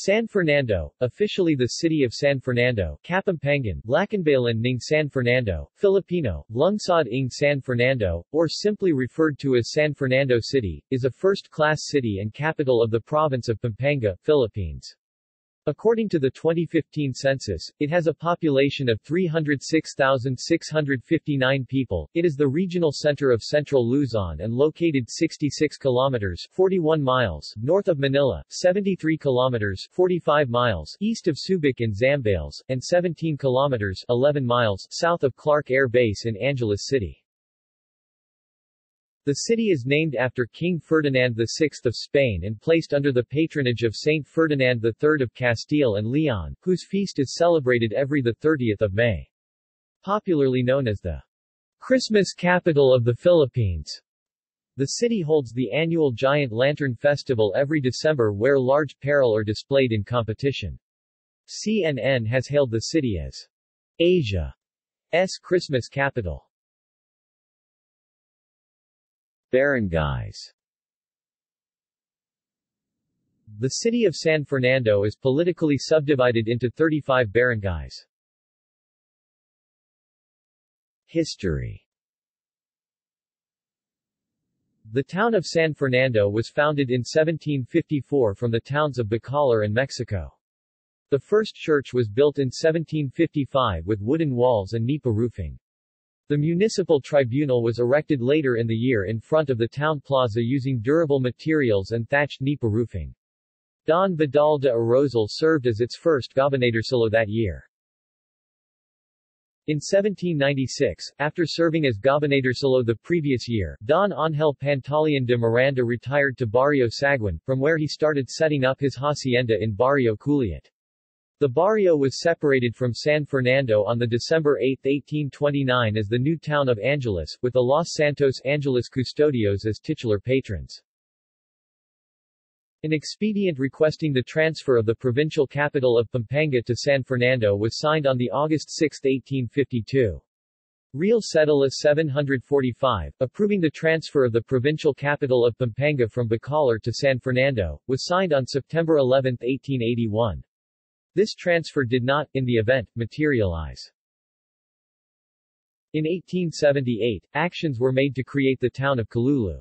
San Fernando, officially the city of San Fernando, Kapampangan, Lakanbalen ng San Fernando, Filipino, Lungsod ng San Fernando, or simply referred to as San Fernando City, is a first-class city and capital of the province of Pampanga, Philippines. According to the 2015 census, it has a population of 306,659 people. It is the regional center of central Luzon and located 66 kilometers 41 miles north of Manila, 73 kilometers 45 miles east of Subic and Zambales, and 17 kilometers 11 miles south of Clark Air Base in Angeles City. The city is named after King Ferdinand VI of Spain and placed under the patronage of Saint Ferdinand III of Castile and Leon, whose feast is celebrated every 30 May. Popularly known as the Christmas capital of the Philippines. The city holds the annual Giant Lantern Festival every December where large parol are displayed in competition. CNN has hailed the city as Asia's Christmas capital. Barangays The city of San Fernando is politically subdivided into 35 barangays. History The town of San Fernando was founded in 1754 from the towns of Bacolor and Mexico. The first church was built in 1755 with wooden walls and nipa roofing. The municipal tribunal was erected later in the year in front of the town plaza using durable materials and thatched nipa roofing. Don Vidal de Arrozal served as its first gobernadorcillo that year. In 1796, after serving as gobernadorcillo the previous year, Don Angel Pantaleon de Miranda retired to Barrio Saguin, from where he started setting up his hacienda in Barrio Culiat. The barrio was separated from San Fernando on the December 8, 1829 as the new town of Angeles, with the Los Santos Angeles Custodios as titular patrons. An expedient requesting the transfer of the provincial capital of Pampanga to San Fernando was signed on the August 6, 1852. Real Cedula 745, approving the transfer of the provincial capital of Pampanga from Bacolor to San Fernando, was signed on September 11, 1881. This transfer did not, in the event, materialize. In 1878, actions were made to create the town of Calulu.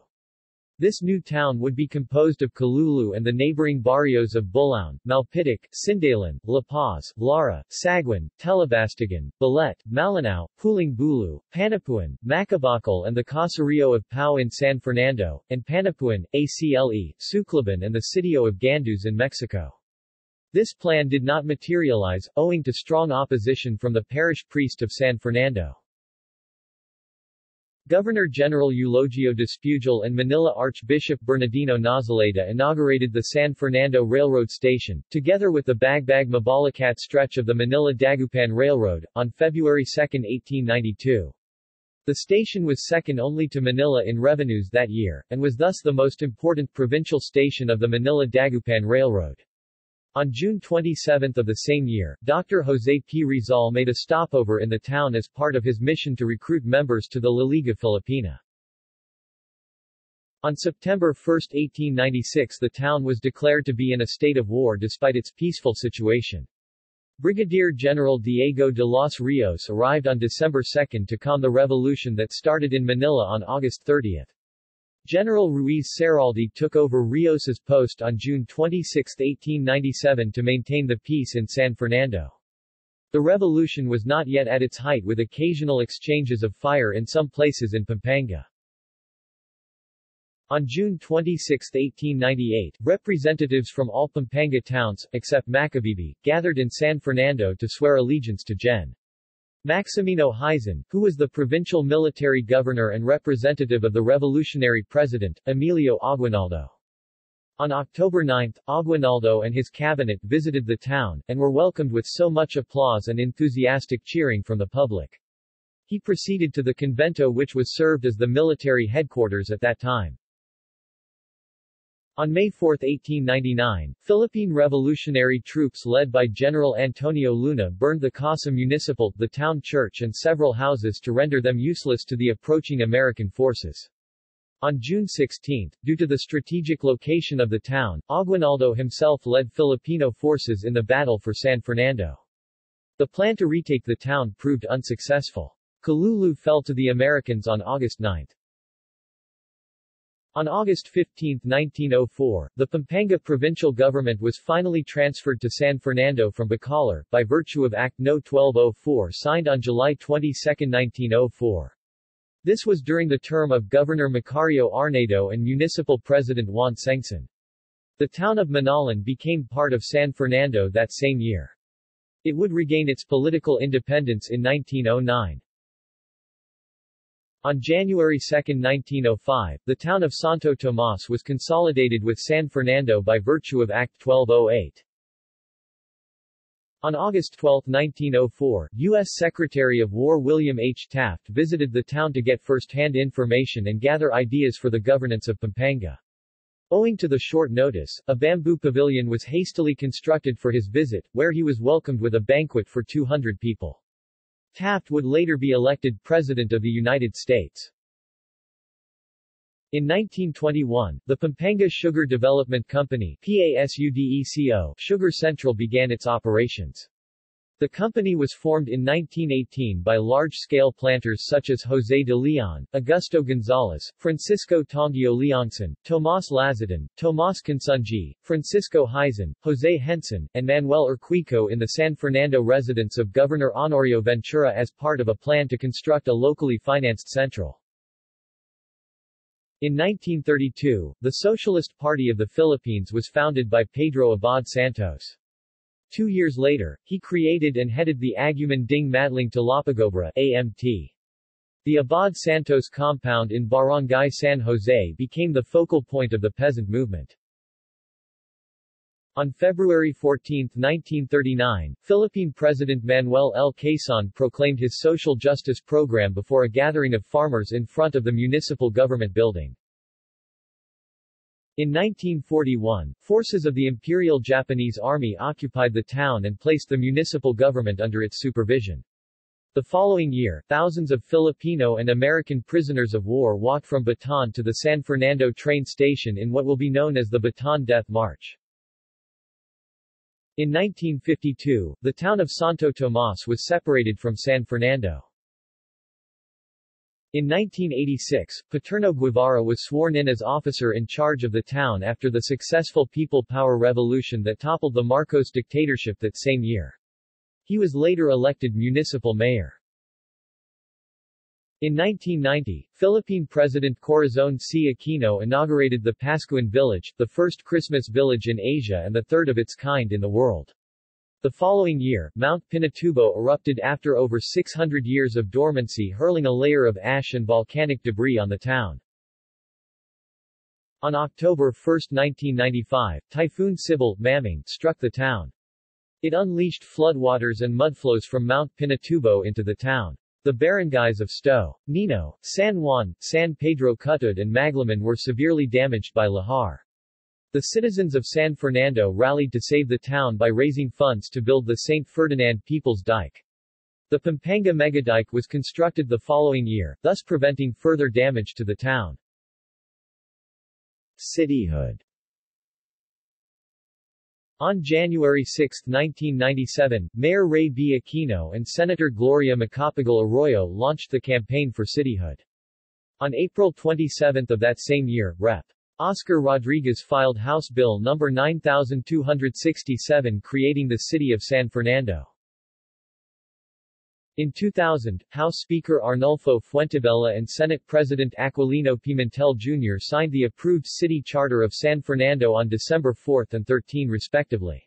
This new town would be composed of Calulu and the neighboring barrios of Bulaon, Malpitic, Sindalan, La Paz, Lara, Saguin, Telabastagan, Balet, Malinao, Puling Bulu, Panapuan, Macabacal and the Caserio of Pau in San Fernando, and Panapuan, ACLE, Suclaban and the sitio of Gandus in Mexico. This plan did not materialize, owing to strong opposition from the parish priest of San Fernando. Governor-General Eulogio Despujol and Manila Archbishop Bernardino Nozaleda inaugurated the San Fernando Railroad Station, together with the Bagbag Mabalacat stretch of the Manila-Dagupan Railroad, on February 2, 1892. The station was second only to Manila in revenues that year, and was thus the most important provincial station of the Manila-Dagupan Railroad. On June 27 of the same year, Dr. Jose P. Rizal made a stopover in the town as part of his mission to recruit members to the La Liga Filipina. On September 1, 1896 the town was declared to be in a state of war despite its peaceful situation. Brigadier General Diego de los Rios arrived on December 2 to calm the revolution that started in Manila on August 30. General Ruiz Serralde took over Rios's post on June 26, 1897 to maintain the peace in San Fernando. The revolution was not yet at its height with occasional exchanges of fire in some places in Pampanga. On June 26, 1898, representatives from all Pampanga towns, except Macabebe, gathered in San Fernando to swear allegiance to Gen. Maximino Hizon, who was the provincial military governor and representative of the revolutionary president, Emilio Aguinaldo. On October 9, Aguinaldo and his cabinet visited the town, and were welcomed with so much applause and enthusiastic cheering from the public. He proceeded to the convento which was served as the military headquarters at that time. On May 4, 1899, Philippine revolutionary troops led by General Antonio Luna burned the Casa Municipal, the town church and several houses to render them useless to the approaching American forces. On June 16, due to the strategic location of the town, Aguinaldo himself led Filipino forces in the battle for San Fernando. The plan to retake the town proved unsuccessful. Calulu fell to the Americans on August 9. On August 15, 1904, the Pampanga provincial government was finally transferred to San Fernando from Bacolor, by virtue of Act No. 1204 signed on July 22, 1904. This was during the term of Governor Macario Arnedo and Municipal President Juan Sengson. The town of Minalin became part of San Fernando that same year. It would regain its political independence in 1909. On January 2, 1905, the town of Santo Tomas was consolidated with San Fernando by virtue of Act 1208. On August 12, 1904, U.S. Secretary of War William H. Taft visited the town to get first-hand information and gather ideas for the governance of Pampanga. Owing to the short notice, a bamboo pavilion was hastily constructed for his visit, where he was welcomed with a banquet for 200 people. Taft would later be elected President of the United States. In 1921, the Pampanga Sugar Development Company PASUDECO Sugar Central began its operations. The company was formed in 1918 by large-scale planters such as José de Leon, Augusto González, Francisco Tongio Leongson, Tomás Lazatin, Tomás Consunji, Francisco Hizon, José Henson, and Manuel Urquico in the San Fernando residence of Governor Honorio Ventura as part of a plan to construct a locally financed central. In 1932, the Socialist Party of the Philippines was founded by Pedro Abad Santos. Two years later, he created and headed the Aguman Ding Matling Talapagobra AMT. The Abad Santos compound in Barangay San Jose became the focal point of the peasant movement. On February 14, 1939, Philippine President Manuel L. Quezon proclaimed his social justice program before a gathering of farmers in front of the municipal government building. In 1941, forces of the Imperial Japanese Army occupied the town and placed the municipal government under its supervision. The following year, thousands of Filipino and American prisoners of war walked from Bataan to the San Fernando train station in what will be known as the Bataan Death March. In 1952, the town of Santo Tomas was separated from San Fernando. In 1986, Paterno Guevara was sworn in as officer in charge of the town after the successful People Power Revolution that toppled the Marcos dictatorship that same year. He was later elected municipal mayor. In 1990, Philippine President Corazon C. Aquino inaugurated the Paskuhan Village, the first Christmas village in Asia and the third of its kind in the world. The following year, Mount Pinatubo erupted after over 600 years of dormancy hurling a layer of ash and volcanic debris on the town. On October 1, 1995, Typhoon Sibyl, Mameng struck the town. It unleashed floodwaters and mudflows from Mount Pinatubo into the town. The barangays of Sto. Nino, San Juan, San Pedro Cutud and Magliman were severely damaged by lahar. The citizens of San Fernando rallied to save the town by raising funds to build the St. Ferdinand People's Dike. The Pampanga Megadike was constructed the following year, thus preventing further damage to the town. Cityhood On January 6, 1997, Mayor Ray B. Aquino and Senator Gloria Macapagal Arroyo launched the campaign for cityhood. On April 27 of that same year, Rep. Oscar Rodriguez filed House Bill No. 9267 creating the city of San Fernando. In 2000, House Speaker Arnulfo Fuentebella and Senate President Aquilino Pimentel Jr. signed the approved city charter of San Fernando on December 4 and 13 respectively.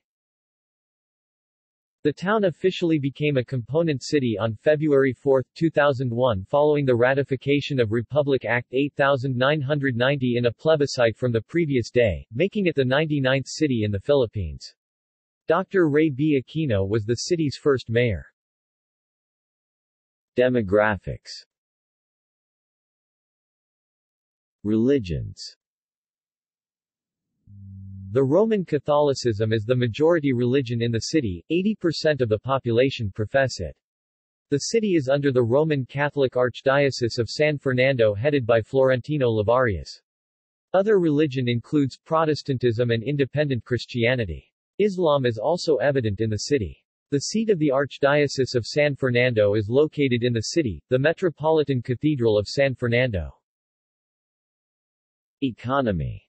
The town officially became a component city on February 4, 2001 following the ratification of Republic Act 8990 in a plebiscite from the previous day, making it the 99th city in the Philippines. Dr. Ray B. Aquino was the city's first mayor. Demographics Religions the Roman Catholicism is the majority religion in the city, 80% of the population profess it. The city is under the Roman Catholic Archdiocese of San Fernando headed by Florentino Lavarias. Other religion includes Protestantism and independent Christianity. Islam is also evident in the city. The seat of the Archdiocese of San Fernando is located in the city, the Metropolitan Cathedral of San Fernando. Economy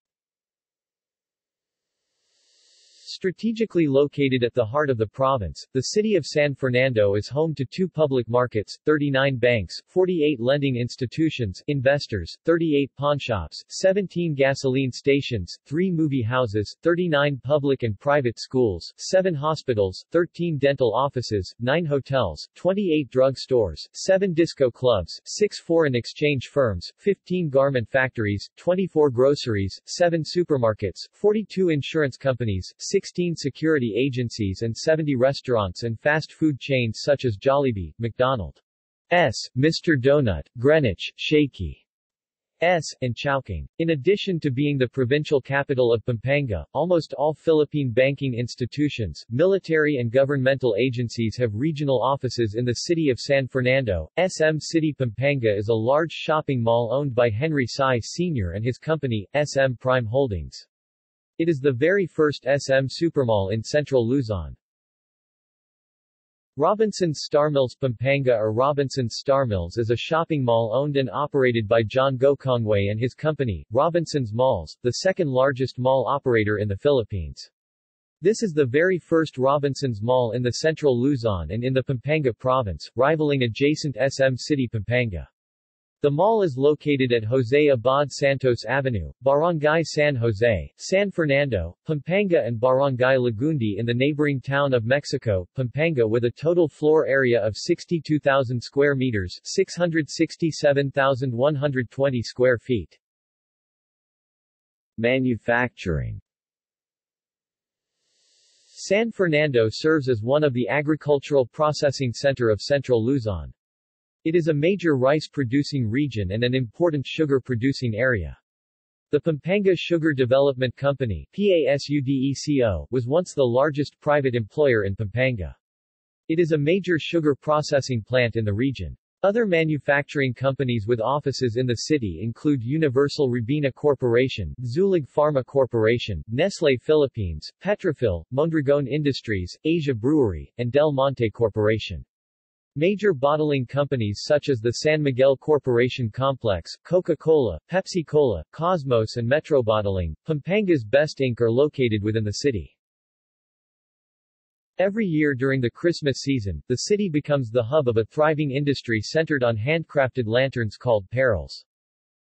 Strategically located at the heart of the province, the city of San Fernando is home to two public markets, 39 banks, 48 lending institutions, investors, 38 pawnshops, 17 gasoline stations, 3 movie houses, 39 public and private schools, 7 hospitals, 13 dental offices, 9 hotels, 28 drug stores, 7 disco clubs, 6 foreign exchange firms, 15 garment factories, 24 groceries, 7 supermarkets, 42 insurance companies, 6 16 security agencies and 70 restaurants and fast food chains such as Jollibee, McDonald's, Mr. Donut, Greenwich, Shakey, S, and Chowking. In addition to being the provincial capital of Pampanga, almost all Philippine banking institutions, military and governmental agencies have regional offices in the city of San Fernando. SM City Pampanga is a large shopping mall owned by Henry Sy Sr. and his company, SM Prime Holdings. It is the very first SM supermall in central Luzon. Robinson's Star Mills Pampanga or Robinson's Star Mills is a shopping mall owned and operated by John Gokongwei and his company, Robinson's Malls, the second largest mall operator in the Philippines. This is the very first Robinson's Mall in the central Luzon and in the Pampanga province, rivaling adjacent SM City Pampanga. The mall is located at Jose Abad Santos Avenue, Barangay San Jose, San Fernando, Pampanga and Barangay Lagundi in the neighboring town of Mexico, Pampanga with a total floor area of 62,000 square meters 667,120 square feet. Manufacturing San Fernando serves as one of the agricultural processing center of central Luzon. It is a major rice-producing region and an important sugar-producing area. The Pampanga Sugar Development Company PASUDECO, was once the largest private employer in Pampanga. It is a major sugar processing plant in the region. Other manufacturing companies with offices in the city include Universal Robina Corporation, Zuellig Pharma Corporation, Nestle Philippines, Petrofil, Mondragon Industries, Asia Brewery, and Del Monte Corporation. Major bottling companies such as the San Miguel Corporation Complex, Coca-Cola, Pepsi-Cola, Cosmos and Metro Bottling, Pampanga's Best Inc. are located within the city. Every year during the Christmas season, the city becomes the hub of a thriving industry centered on handcrafted lanterns called paroles.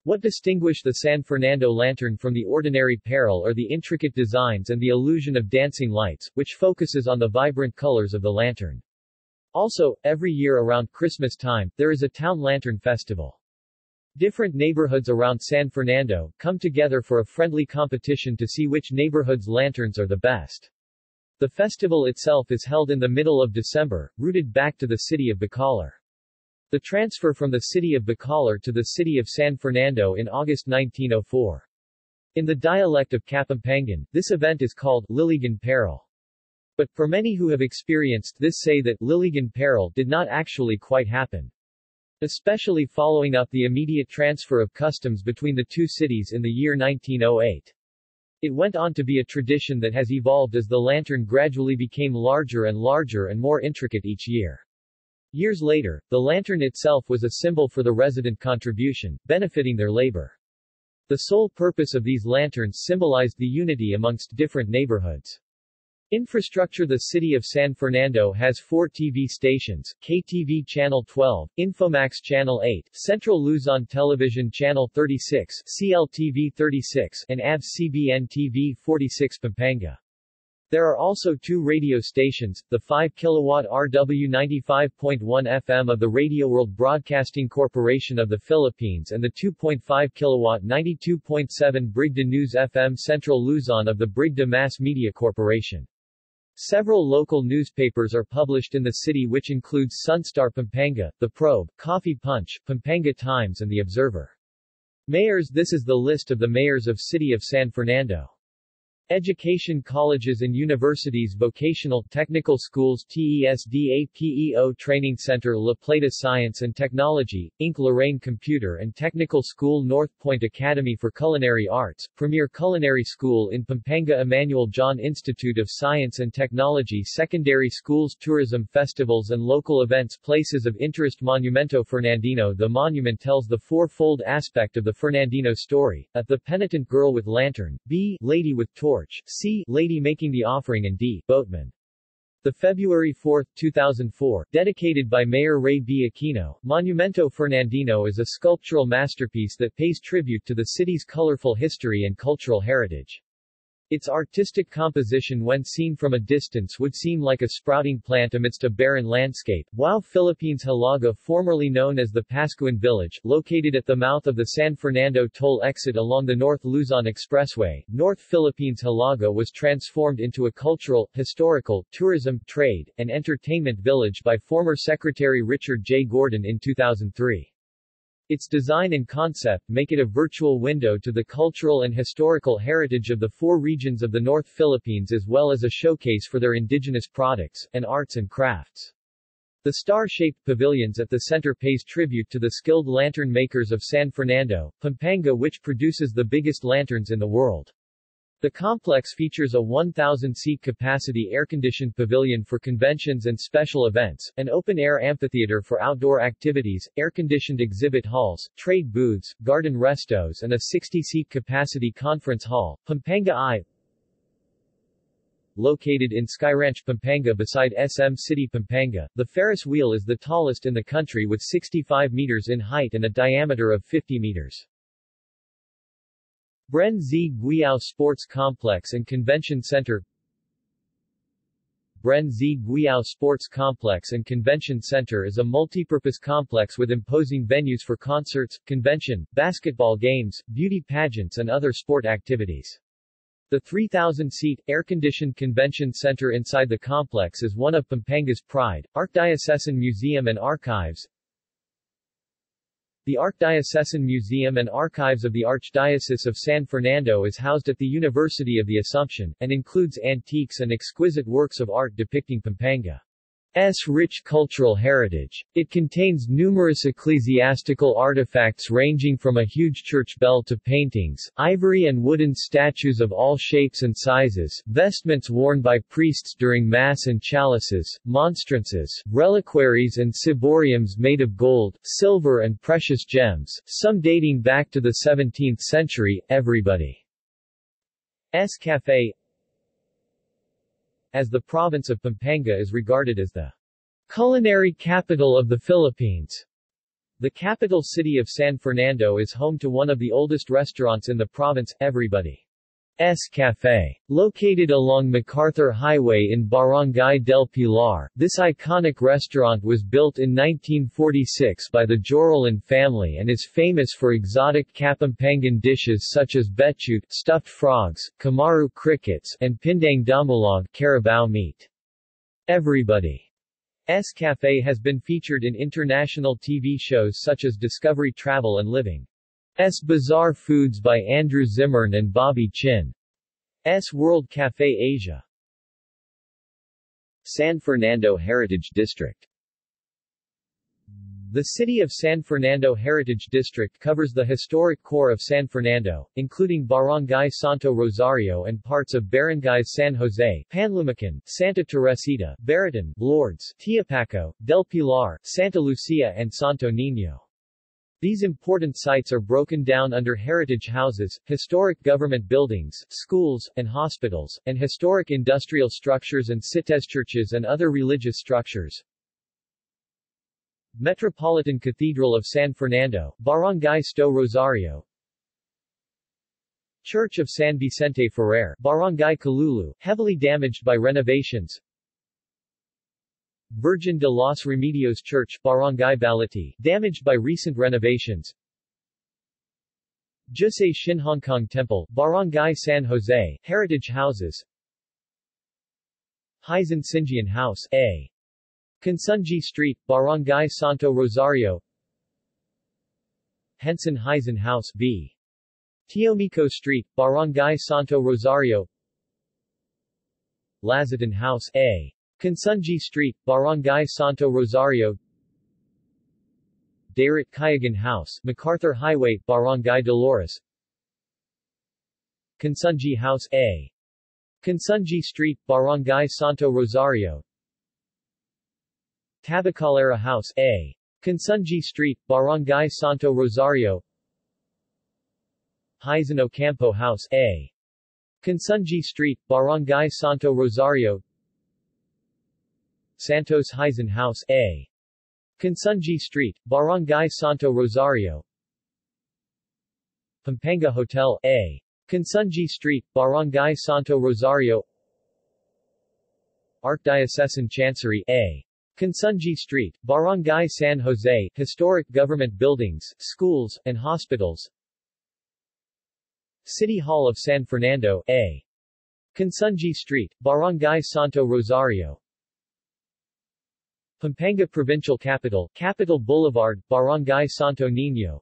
What distinguish the San Fernando lantern from the ordinary parole are the intricate designs and the illusion of dancing lights, which focuses on the vibrant colors of the lantern. Also, every year around Christmas time, there is a town lantern festival. Different neighborhoods around San Fernando come together for a friendly competition to see which neighborhood's lanterns are the best. The festival itself is held in the middle of December, rooted back to the city of Bacolor. The transfer from the city of Bacolor to the city of San Fernando in August 1904. In the dialect of Kapampangan, this event is called Liligan Parol. But, for many who have experienced this say that Liligan Parol did not actually quite happen. Especially following up the immediate transfer of customs between the two cities in the year 1908. It went on to be a tradition that has evolved as the lantern gradually became larger and larger and more intricate each year. Years later, the lantern itself was a symbol for the resident contribution, benefiting their labor. The sole purpose of these lanterns symbolized the unity amongst different neighborhoods. Infrastructure The city of San Fernando has four TV stations, KTV Channel 12, Infomax Channel 8, Central Luzon Television Channel 36, CLTV 36, and ABS-CBN TV 46 Pampanga. There are also two radio stations, the 5 kilowatt RW 95.1 FM of the Radio World Broadcasting Corporation of the Philippines and the 2.5 kilowatt 92.7 Brigada News FM Central Luzon of the Brigada Mass Media Corporation. Several local newspapers are published in the city which includes Sunstar Pampanga, The Probe, Coffee Punch, Pampanga Times and The Observer. Mayors This is the list of the mayors of City of San Fernando. Education colleges and universities Vocational Technical Schools TESDAPEO Training Center La Plata Science and Technology, Inc. Lorraine Computer and Technical School North Point Academy for Culinary Arts, Premier Culinary School in Pampanga Emmanuel John Institute of Science and Technology Secondary Schools Tourism Festivals and Local Events Places of Interest Monumento Fernandino The monument tells the four-fold aspect of the Fernandino story, at The penitent girl with lantern, B. Lady with torch, Torch, C. Lady Making the Offering and D. Boatman. The February 4, 2004, dedicated by Mayor Ray B. Aquino, Monumento Fernandino is a sculptural masterpiece that pays tribute to the city's colorful history and cultural heritage. Its artistic composition when seen from a distance would seem like a sprouting plant amidst a barren landscape, while Philippines Hilaga formerly known as the Paskuhan Village, located at the mouth of the San Fernando toll exit along the North Luzon Expressway, North Philippines Hilaga was transformed into a cultural, historical, tourism, trade, and entertainment village by former Secretary Richard J. Gordon in 2003. Its design and concept make it a virtual window to the cultural and historical heritage of the four regions of the North Philippines as well as a showcase for their indigenous products, and arts and crafts. The star-shaped pavilions at the center pays tribute to the skilled lantern makers of San Fernando, Pampanga which produces the biggest lanterns in the world. The complex features a 1,000-seat capacity air-conditioned pavilion for conventions and special events, an open-air amphitheater for outdoor activities, air-conditioned exhibit halls, trade booths, garden restos and a 60-seat capacity conference hall. Pampanga Eye Located in Skyranch Pampanga beside SM City Pampanga, the Ferris wheel is the tallest in the country with 65 meters in height and a diameter of 50 meters. Bren Z. Guiao Sports Complex and Convention Center Bren Z. Guiao Sports Complex and Convention Center is a multi-purpose complex with imposing venues for concerts, convention, basketball games, beauty pageants and other sport activities. The 3,000-seat, air-conditioned convention center inside the complex is one of Pampanga's pride, Archdiocesan Museum and Archives, the Archdiocesan Museum and Archives of the Archdiocese of San Fernando is housed at the University of the Assumption, and includes antiques and exquisite works of art depicting Pampanga. S rich cultural heritage. It contains numerous ecclesiastical artifacts ranging from a huge church bell to paintings, ivory and wooden statues of all shapes and sizes, vestments worn by priests during Mass and chalices, monstrances, reliquaries and ciboriums made of gold, silver and precious gems, some dating back to the 17th century, Everybody S. Cafe as the province of Pampanga is regarded as the culinary capital of the Philippines. The capital city of San Fernando is home to one of the oldest restaurants in the province, Everybody. S Cafe. Located along MacArthur Highway in Barangay del Pilar, this iconic restaurant was built in 1946 by the Jorolan family and is famous for exotic Kapampangan dishes such as betute, stuffed frogs, kamaru crickets, and pindang damulag carabao meat. Everybody S Cafe has been featured in international TV shows such as Discovery Travel and Living. S. Bizarre Foods by Andrew Zimmern and Bobby Chin. S. World Cafe Asia. San Fernando Heritage District The city of San Fernando Heritage District covers the historic core of San Fernando, including Barangay Santo Rosario and parts of Barangays San Jose, Panlumacan, Santa Teresita, Baraton, Lourdes, Tiapaco, Del Pilar, Santa Lucia and Santo Niño. These important sites are broken down under heritage houses, historic government buildings, schools, and hospitals, and historic industrial structures and cites churches and other religious structures. Metropolitan Cathedral of San Fernando, Barangay Sto Rosario Church of San Vicente Ferrer, Barangay Calulu, heavily damaged by renovations Virgin de los Remedios Church, Barangay Baliti, damaged by recent renovations. Jusei Kong Temple, Barangay San Jose, Heritage Houses. Hizon Singian House, A. Consunji Street, Barangay Santo Rosario. Henson Hizon House, B. Teomico Street, Barangay Santo Rosario. Lazatin House A. Consunji Street, Barangay Santo Rosario Dayrit Cuyugan House, MacArthur Highway, Barangay Dolores Consunji House A. Consunji Street, Barangay Santo Rosario Tabacalera House A. Consunji Street, Barangay Santo Rosario Hizon Ocampo House A. Consunji Street, Barangay Santo Rosario Santos Hizon House A. Consunji Street, Barangay Santo Rosario Pampanga Hotel A. Consunji Street, Barangay Santo Rosario Archdiocesan Chancery A. Consunji Street, Barangay San Jose, historic government buildings, schools, and hospitals City Hall of San Fernando, A. Consunji Street, Barangay Santo Rosario Pampanga Provincial Capital, Capital Boulevard, Barangay Santo Niño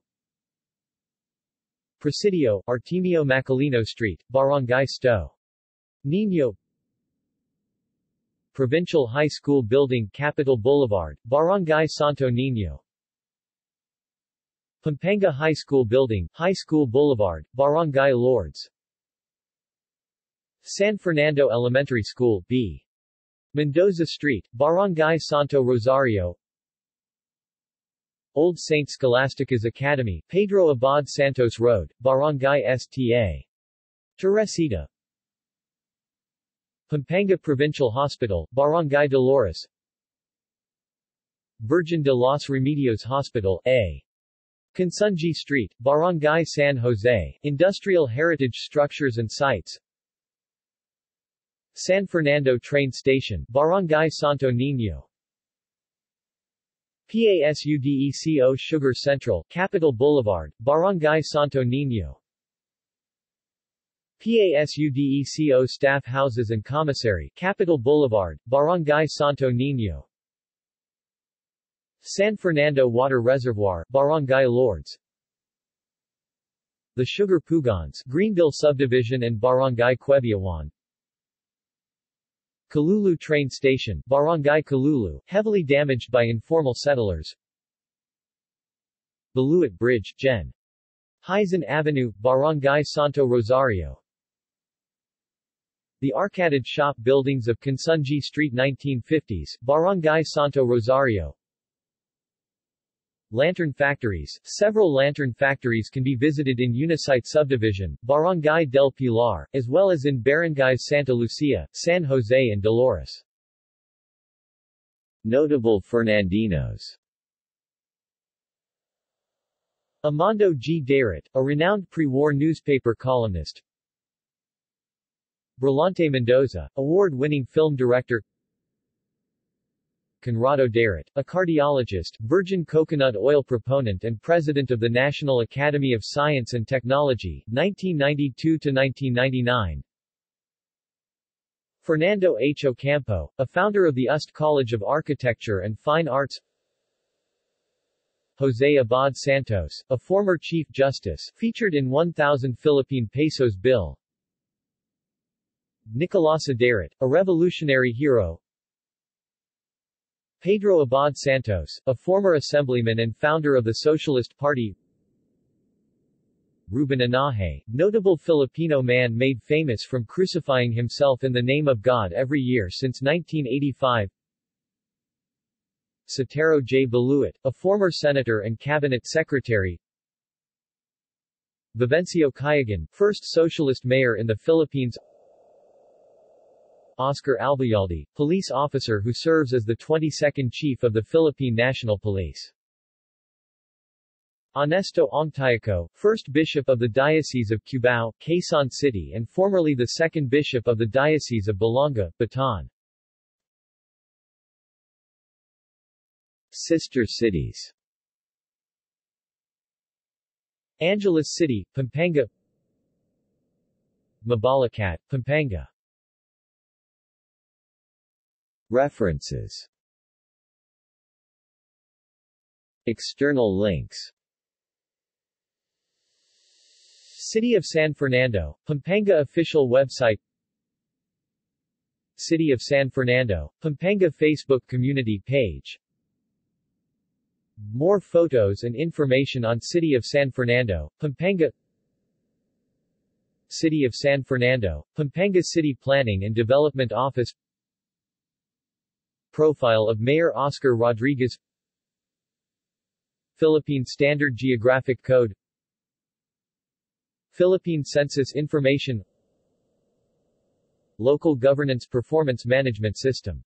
Presidio, Artemio Macalino Street, Barangay Sto. Niño Provincial High School Building, Capital Boulevard, Barangay Santo Niño Pampanga High School Building, High School Boulevard, Barangay Lourdes San Fernando Elementary School, B. Mendoza Street, Barangay Santo Rosario Old St. Scholastica's Academy, Pedro Abad Santos Road, Barangay Sta. Teresita Pampanga Provincial Hospital, Barangay Dolores Virgin de los Remedios Hospital, A. Consunji Street, Barangay San Jose, Industrial Heritage Structures and Sites San Fernando Train Station, Barangay Santo Niño. PASUDECO Sugar Central, Capital Boulevard, Barangay Santo Niño. PASUDECO Staff Houses and Commissary, Capital Boulevard, Barangay Santo Niño. San Fernando Water Reservoir, Barangay Lourdes. The Sugar Pugans, Greenville Subdivision and Barangay Quebiawan Calulu Train Station, Barangay Calulu, heavily damaged by informal settlers. Baluit Bridge, Gen. Hizon Avenue, Barangay Santo Rosario. The arcaded shop buildings of Consunji Street 1950s, Barangay Santo Rosario. Lantern factories Several lantern factories can be visited in Unisite subdivision, Barangay del Pilar, as well as in barangays Santa Lucia, San Jose and Dolores. Notable Fernandinos Amando G. Dayrit, a renowned pre-war newspaper columnist Brillante Mendoza, award-winning film director Conrado Dayrit, a cardiologist, virgin coconut oil proponent and president of the National Academy of Science and Technology, 1992-1999 Fernando H. Ocampo, a founder of the UST College of Architecture and Fine Arts. Jose Abad Santos, a former Chief Justice, featured in 1,000 Philippine Pesos Bill. Nicolasa Dayrit, a revolutionary hero Pedro Abad Santos, a former assemblyman and founder of the Socialist Party. Ruben Enaje, notable Filipino man made famous from crucifying himself in the name of God every year since 1985 Sotero J. Baluit, a former senator and cabinet secretary. Vivencio Cuyugan, first socialist mayor in the Philippines Oscar Albayalde, police officer who serves as the 22nd Chief of the Philippine National Police. Honesto Ongtioco, first bishop of the Diocese of Cubao, Quezon City and formerly the second bishop of the Diocese of Balanga, Bataan. Sister cities Angeles City, Pampanga Mabalacat, Pampanga References. External links. City of San Fernando, Pampanga official website. City of San Fernando, Pampanga Facebook community page. More photos and information on City of San Fernando, Pampanga. City of San Fernando, Pampanga City Planning and Development Office Profile of Mayor Oscar Rodriguez. Philippine Standard Geographic Code. Philippine Census Information. Local Governance Performance Management System